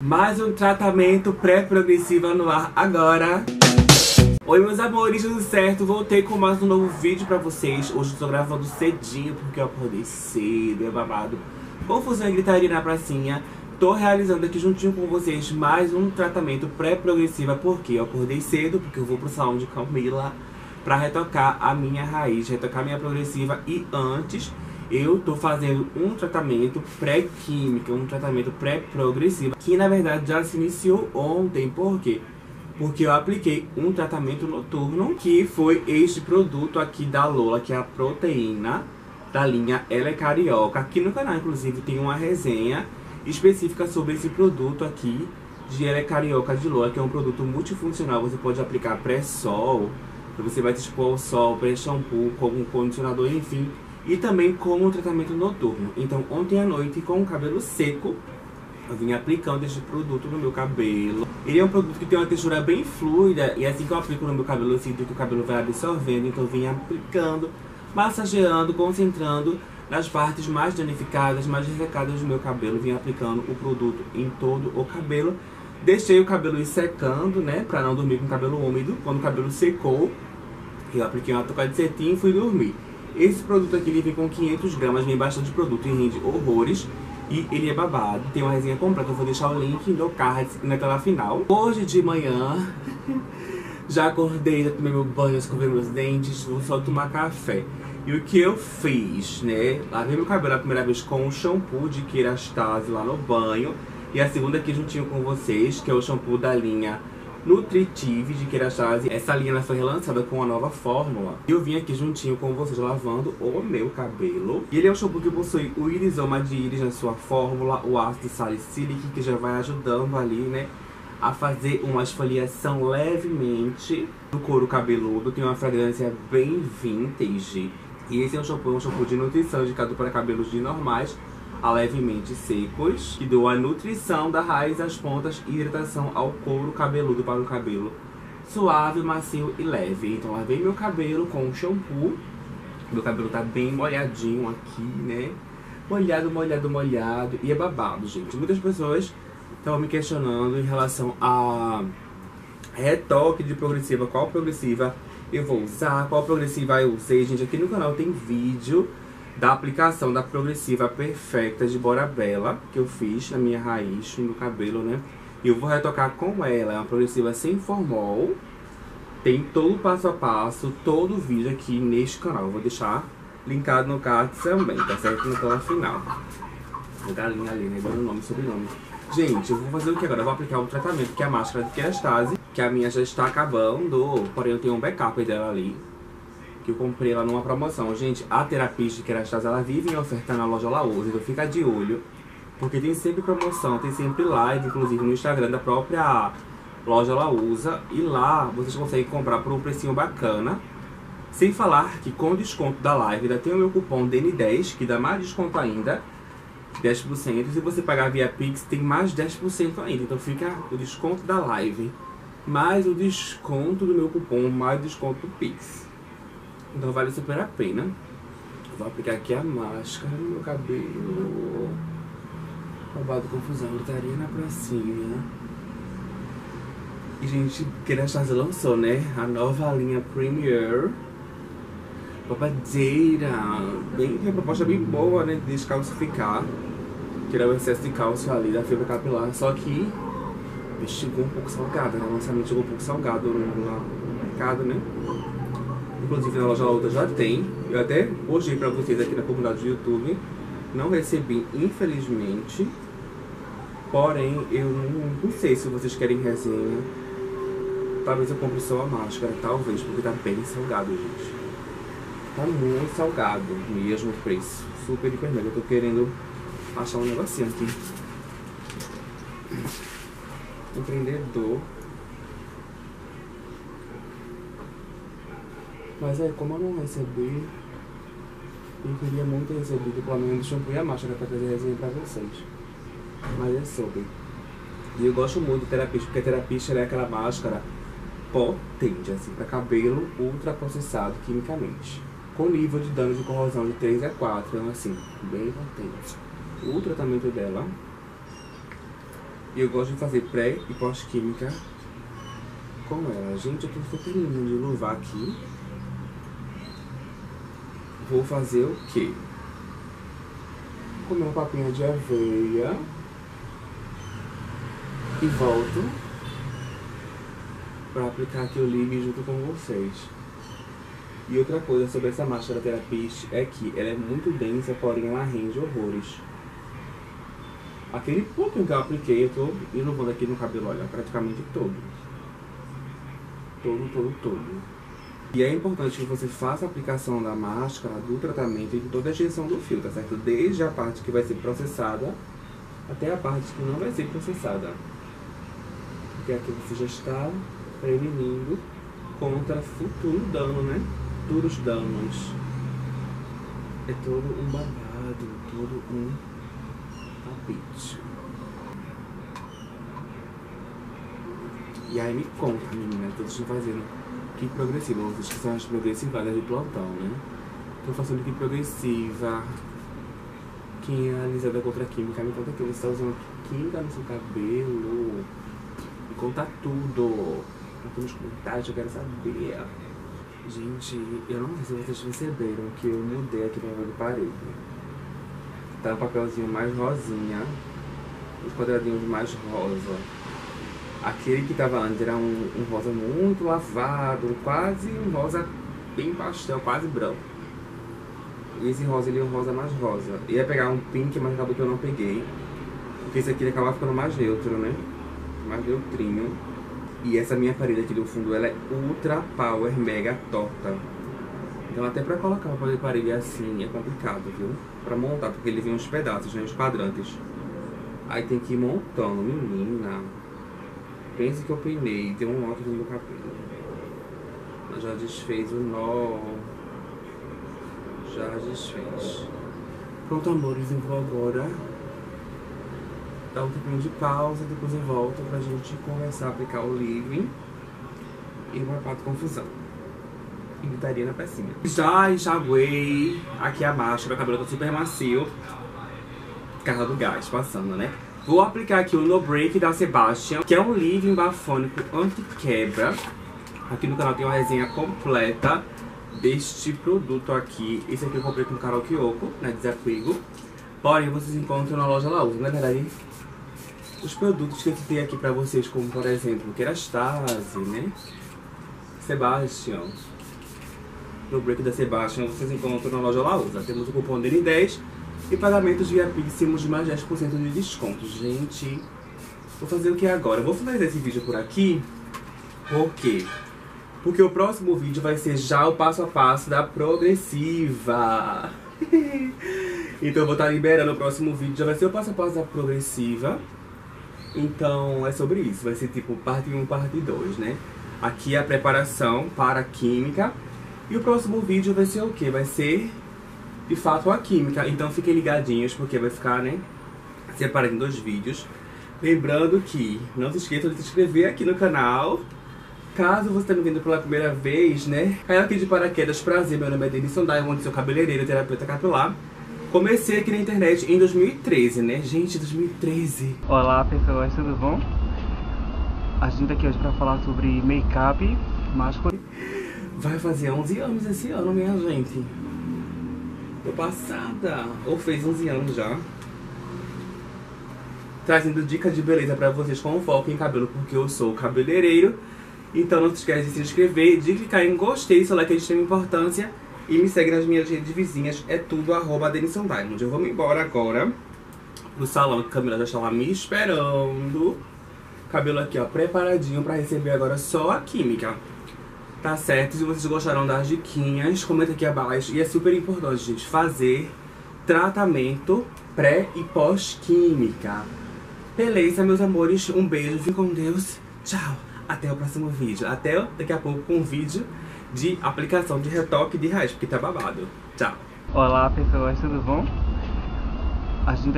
Mais um tratamento pré-progressiva no ar agora. Oi meus amores, tudo certo? Voltei com mais um novo vídeo pra vocês. Hoje estou gravando cedinho porque eu acordei cedo, é babado. Confusão e gritaria na pracinha. Tô realizando aqui juntinho com vocês mais um tratamento pré-progressiva porque eu acordei cedo, porque eu vou pro salão de Camila pra retocar a minha raiz, retocar a minha progressiva e antes eu tô fazendo um tratamento pré-química, um tratamento pré-progressivo, que na verdade já se iniciou ontem, por quê? Porque eu apliquei um tratamento noturno, que foi este produto aqui da Lola, que é a proteína da linha Ela é Carioca. Aqui no canal, inclusive, tem uma resenha específica sobre esse produto aqui, de Ela é Carioca de Lola, que é um produto multifuncional, você pode aplicar pré-sol, você vai te expor ao sol, pré-shampoo, como um condicionador, enfim, e também como um tratamento noturno. Então, ontem à noite, com o cabelo seco, eu vim aplicando este produto no meu cabelo. Ele é um produto que tem uma textura bem fluida e assim que eu aplico no meu cabelo, eu sinto que o cabelo vai absorvendo. Então, eu vim aplicando, massageando, concentrando nas partes mais danificadas, mais ressecadas do meu cabelo. Vim aplicando o produto em todo o cabelo. Deixei o cabelo ir secando, né, pra não dormir com o cabelo úmido. Quando o cabelo secou, eu apliquei uma touca de cetim e fui dormir. Esse produto aqui ele vem com 500 gramas, vem bastante produto e rende horrores. E ele é babado, tem uma resenha completa, eu vou deixar o link no card na tela final. Hoje de manhã, já acordei, já tomei meu banho, escovei meus dentes, vou só tomar café. E o que eu fiz, né? Lavei meu cabelo a primeira vez com o shampoo de Kerastase lá no banho. E a segunda aqui juntinho com vocês, que é o shampoo da linha Nutritive de Kerastase. Essa linha foi relançada com uma nova fórmula. E eu vim aqui juntinho com vocês lavando o meu cabelo. E ele é um shampoo que possui o irisoma de íris na sua fórmula, o ácido salicílico que já vai ajudando ali, né? A fazer uma esfoliação levemente do couro cabeludo. Tem uma fragrância bem vintage. E esse é um shampoo, um shampoo de nutrição indicado para cabelos de normais a levemente secos, que dou a nutrição da raiz às pontas e hidratação ao couro cabeludo para o cabelo suave, macio e leve. Então lavei meu cabelo com shampoo. Meu cabelo tá bem molhadinho aqui, né? Molhado, molhado, molhado. E é babado, gente. Muitas pessoas estão me questionando em relação a retoque de progressiva. Qual progressiva eu vou usar? Qual progressiva eu usei? Gente, aqui no canal tem vídeo da aplicação da progressiva perfeita de Bora Bela, que eu fiz na minha raiz, no cabelo, né? E eu vou retocar com ela, é uma progressiva sem formol. Tem todo o passo a passo, todo o vídeo aqui neste canal. Eu vou deixar linkado no card também, tá certo? Na tela final. O galinha ali, né? Dando nome e sobrenome. Gente, eu vou fazer o que agora? Eu vou aplicar um tratamento que é a máscara de Kerastase, que a minha já está acabando, porém eu tenho um backup dela ali que eu comprei ela numa promoção. Gente, a terapia de Kerastase, ela vive em oferta na loja Laúsa, então fica de olho. Porque tem sempre promoção, tem sempre live, inclusive no Instagram da própria loja Laúsa. E lá vocês conseguem comprar por um precinho bacana. Sem falar que com desconto da live ainda tem o meu cupom DN10, que dá mais desconto ainda. 10%. E se você pagar via Pix, tem mais 10% ainda. Então fica o desconto da live, mais o desconto do meu cupom, mais desconto do Pix. Então vale super a pena. Vou aplicar aqui a máscara no meu cabelo. Roubado, confusão, gritaria na pracinha. E, gente, Kerastase lançou, né? A nova linha Premier. Babadeira. Bem, uma proposta bem boa, né? De descalcificar. Tirar o excesso de cálcio ali da fibra capilar. Só que, chegou um pouco salgado, né? O lançamento chegou um pouco salgado no mercado, né? Inclusive na loja Lauda já tem. Eu até postei pra vocês aqui na comunidade do YouTube. Não recebi, infelizmente. Porém, eu não, não sei se vocês querem resenha. Talvez eu compre só a máscara, talvez, porque tá bem salgado, gente. Tá muito salgado mesmo o preço. Super hiper mega. Eu tô querendo achar um negocinho aqui. Empreendedor. Mas é, como eu não recebi, eu queria muito receber pelo menos o shampoo e a máscara pra trazer resenha pra vocês. Mas é sobre. E eu gosto muito de terapista, porque a terapista é aquela máscara potente, assim, pra cabelo ultra processado quimicamente. Com nível de dano de corrosão de 3 a 4, então assim, bem potente. O tratamento dela E eu gosto de fazer pré e pós-química com ela. Gente, eu tô super terminando de luvar aqui. Vou fazer o quê? Comer uma papinha de aveia. E volto para aplicar aqui o Lib junto com vocês. E outra coisa sobre essa máscara Therapist é que ela é muito densa, porém ela rende horrores. Aquele pouquinho que eu apliquei, eu tô inovando aqui no cabelo, olha, praticamente todo. Todo, todo, todo. E é importante que você faça a aplicação da máscara, do tratamento e de toda a extensão do fio, tá certo? Desde a parte que vai ser processada até a parte que não vai ser processada. Porque aqui você já está prevenindo contra futuro dano, né? Futuros danos. É todo um babado, todo um tapete. E aí me conta, menina, todos estão fazendo que progressiva, são as progressivadas de plantão, né? Tô fazendo que progressiva. Quem é alisada contra a química, me conta que você está usando química no seu cabelo. Me conta tudo. Aqui nos comentários, eu quero saber. Gente, eu não sei se vocês perceberam que eu mudei aqui no de parede. Tá um papelzinho mais rosinha. Os quadradinhos mais rosa. Aquele que tava antes era um, um rosa muito lavado, quase um rosa bem pastel, quase branco. E esse rosa ele é um rosa mais rosa. Ia pegar um pink, mas acabou que eu não peguei. Porque esse aqui ele acaba ficando mais neutro, né? Mais neutrinho. E essa minha parede aqui do fundo, ela é ultra power mega torta. Então até pra colocar uma parede assim é complicado, viu? Pra montar, porque ele vem uns pedaços, né? Os quadrantes. Aí tem que ir montando, menina. Pense que eu peinei, tem um nó aqui no meu cabelo. Mas já desfez o nó. Já desfez. Pronto, amores, eu vou agora dar um tempinho de pausa, depois eu volto pra gente a aplicar o living e uma parte confusão. E na pecinha. Já enxaguei aqui a máscara, o cabelo tá super macio. Carro do gás passando, né? Vou aplicar aqui o No Break da Sebastian, que é um living bafônico anti-quebra. Aqui no canal tem uma resenha completa deste produto aqui. Esse aqui eu comprei com Carol Kyoko, na né, Desaquigo. Porém, vocês encontram na loja Lausa, na verdade os produtos que eu citei aqui pra vocês, como por exemplo, Kerastase, né? Sebastian. No break da Sebastian vocês encontram na loja Lausa. Temos o cupom dele 10 e pagamentos via Pix temos de mais 10% de desconto. Gente, vou fazer o que agora? Vou finalizar esse vídeo por aqui. Por quê? Porque o próximo vídeo vai ser já o passo a passo da progressiva. então eu vou estar liberando o próximo vídeo, já vai ser o passo a passo da progressiva. Então é sobre isso, vai ser tipo parte 1, parte 2, né? Aqui é a preparação para a química. E o próximo vídeo vai ser o que? Vai ser de fato a química. Então fiquem ligadinhos porque vai ficar, né? Separado em dois vídeos. Lembrando que não se esqueçam de se inscrever aqui no canal. Caso você esteja me vendo pela primeira vez, né? Caiu aqui de paraquedas, prazer, meu nome é Denison Diamond, sou cabeleireiro, terapeuta capilar. Comecei aqui na internet em 2013, né? Gente, 2013. Olá pessoas, tudo bom? A gente tá aqui hoje pra falar sobre make-up masculino. Vai fazer 11 anos esse ano, minha gente. Tô passada. Ou fez 11 anos já. Trazendo dicas de beleza pra vocês com foco em cabelo, porque eu sou cabeleireiro. Então não se esquece de se inscrever, de clicar em gostei, se like é de extrema importância e me segue nas minhas redes vizinhas, é tudo arroba Denison Diamond. Eu vou me embora agora pro salão, que a Camila já está lá me esperando. Cabelo aqui, ó, preparadinho pra receber agora só a química. Tá certo? Se vocês gostaram das diquinhas, comenta aqui abaixo. E é super importante, gente, fazer tratamento pré e pós-química. Beleza, meus amores? Um beijo, fique com Deus. Tchau. Até o próximo vídeo. Até daqui a pouco com um vídeo de aplicação de retoque de raiz, porque tá babado. Tchau. Olá pessoas, tudo bom? A gente